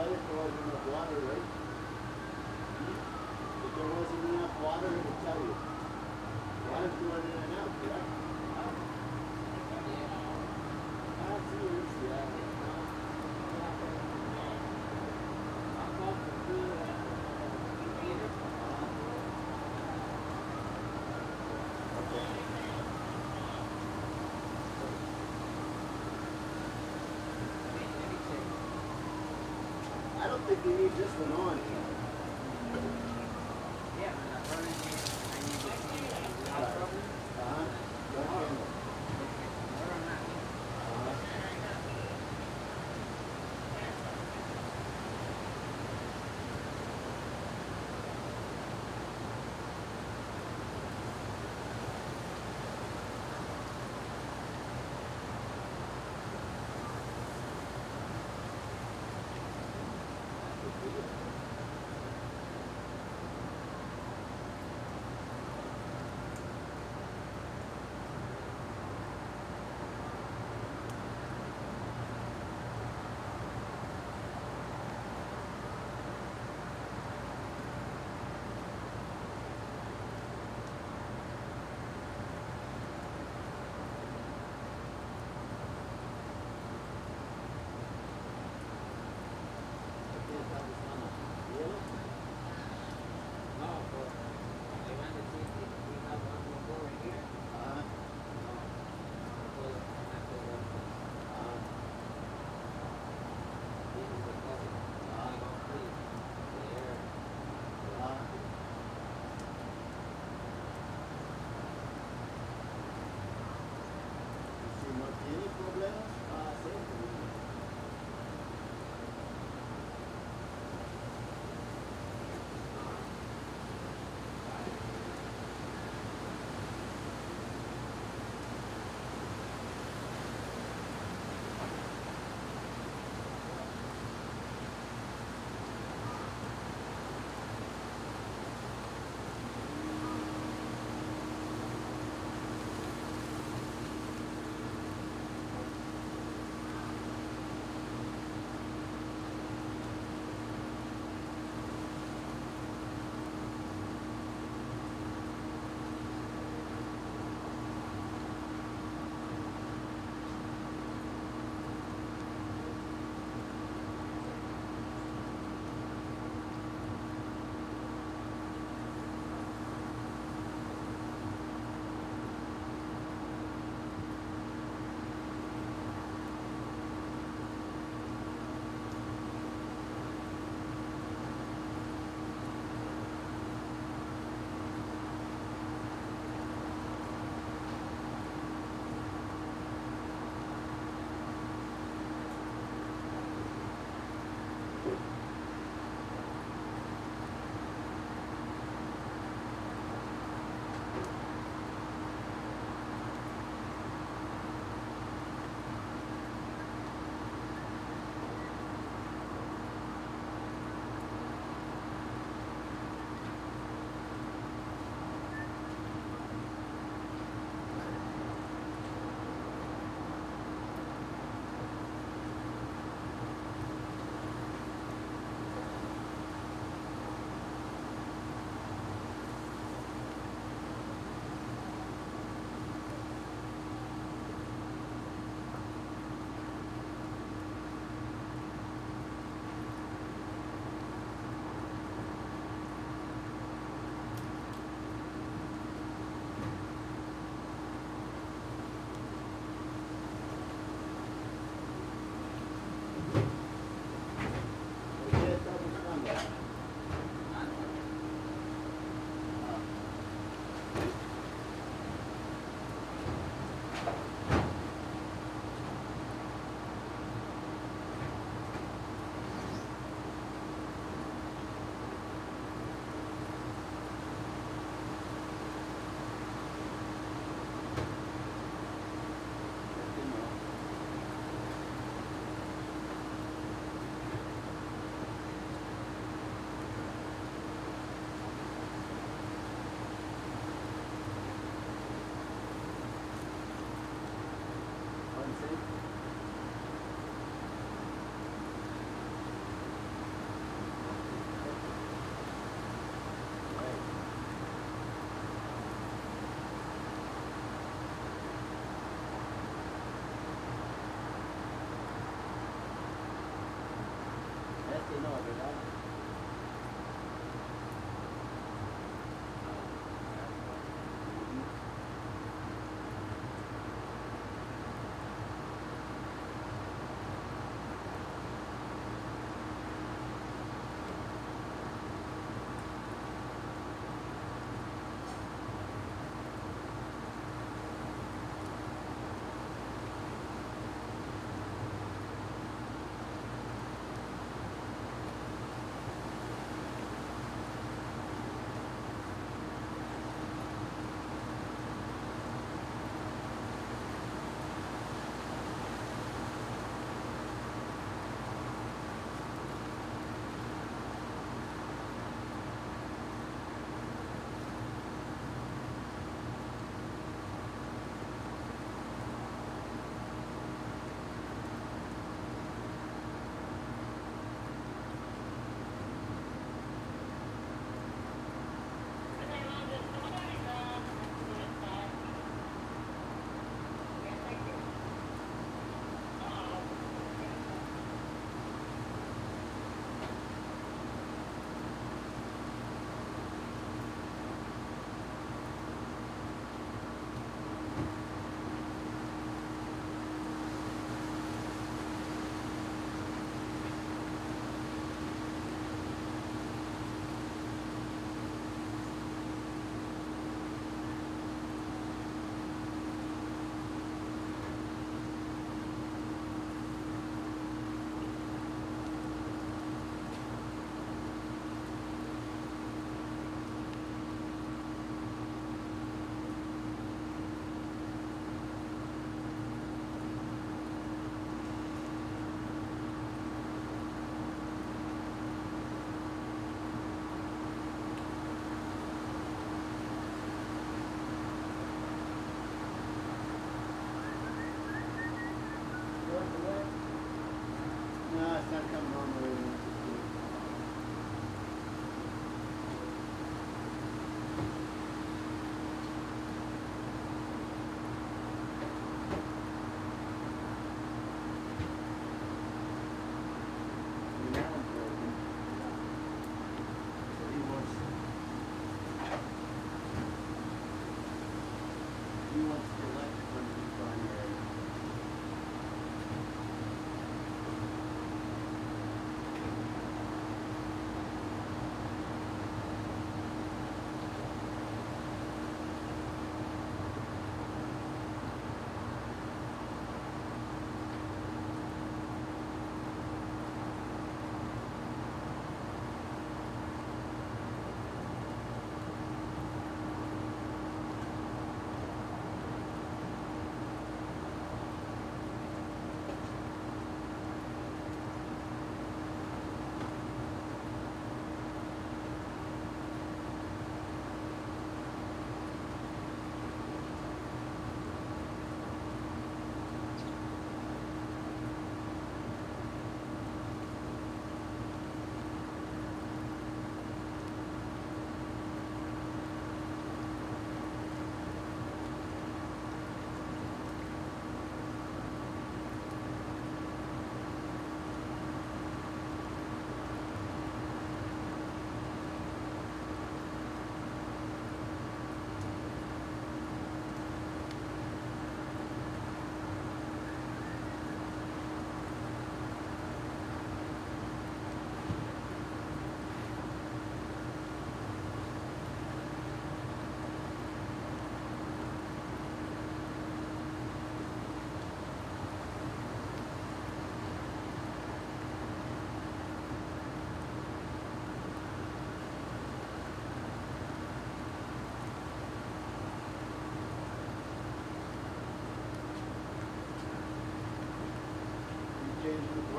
other cars in the water right? Think you need this one on.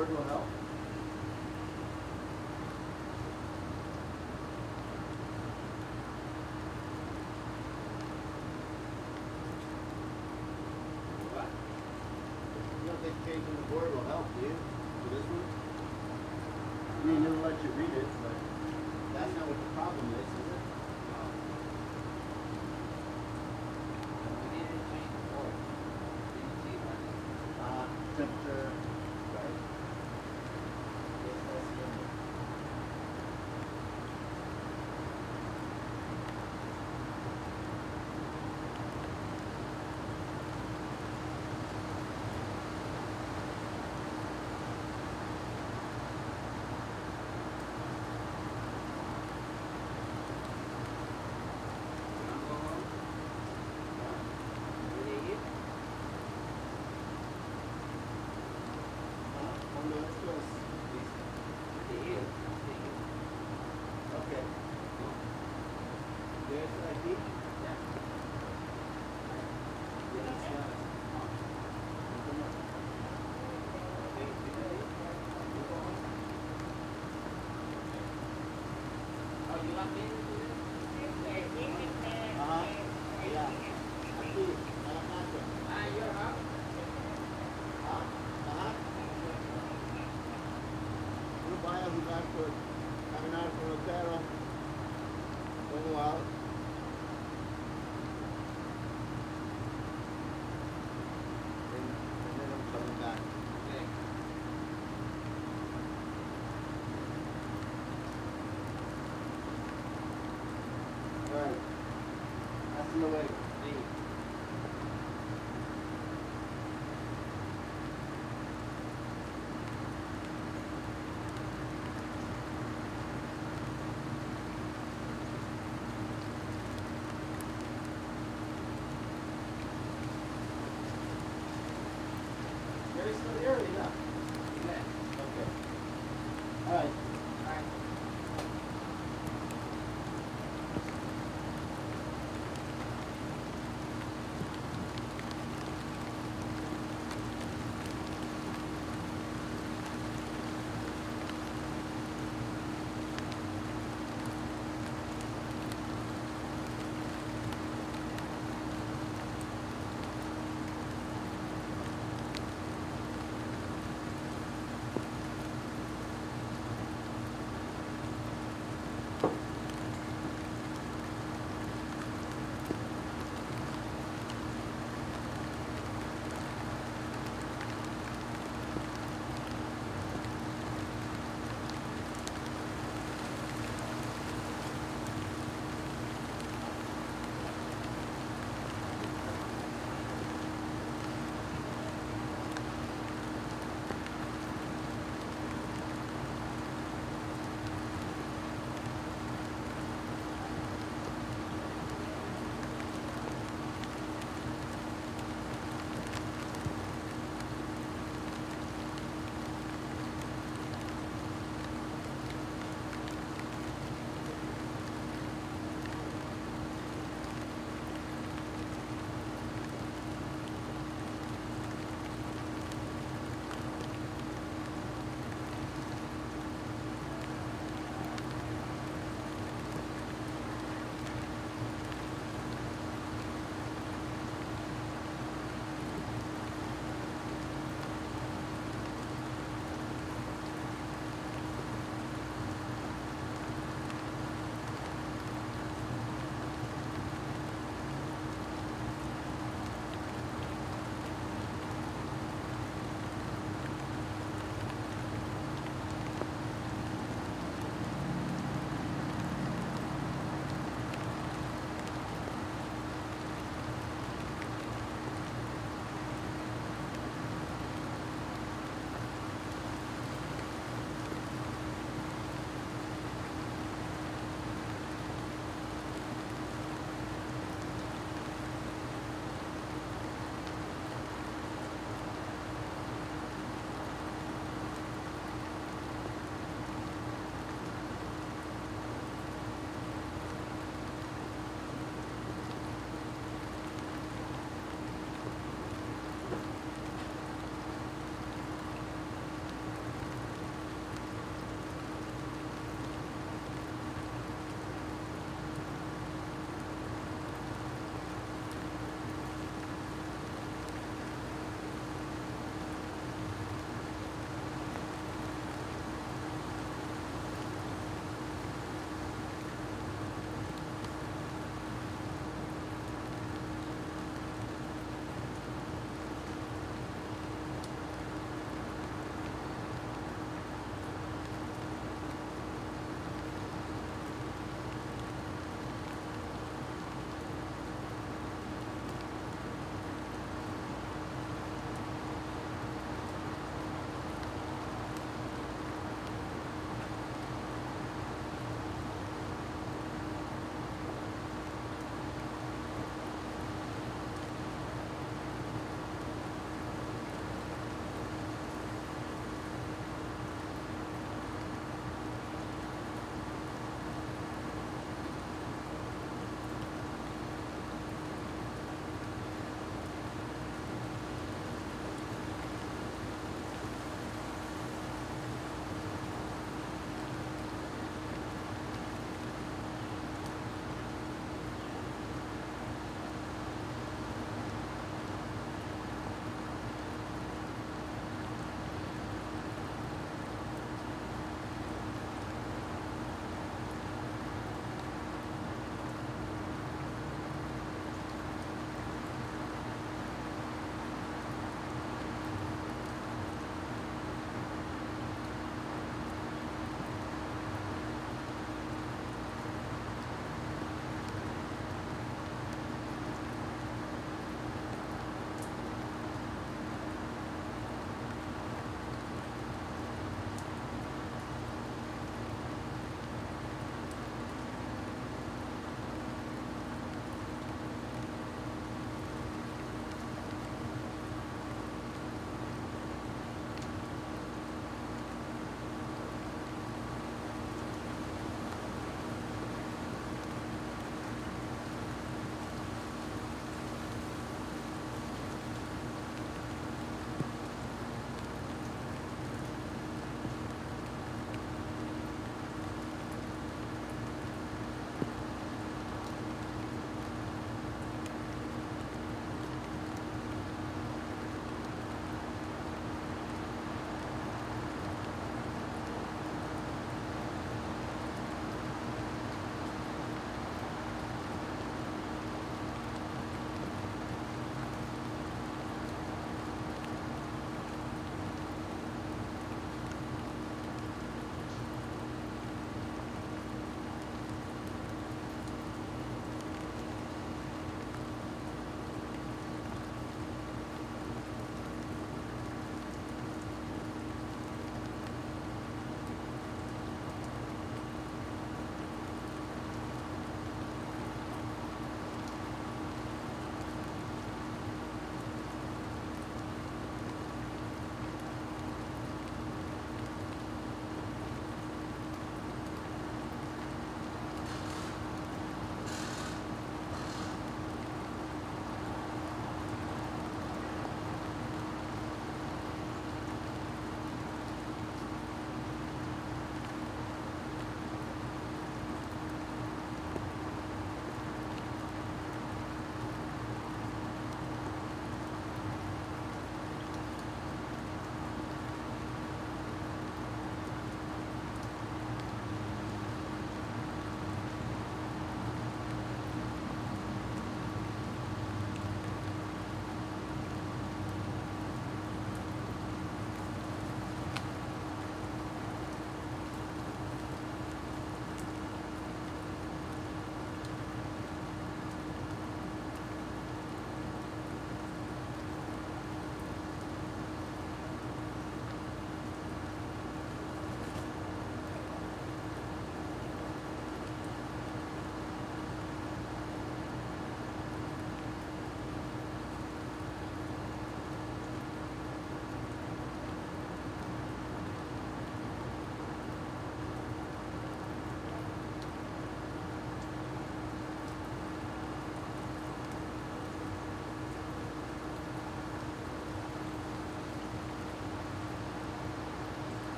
Cardinal Health? What? You don't think changing the board will help, you, for this one? They never let you read it.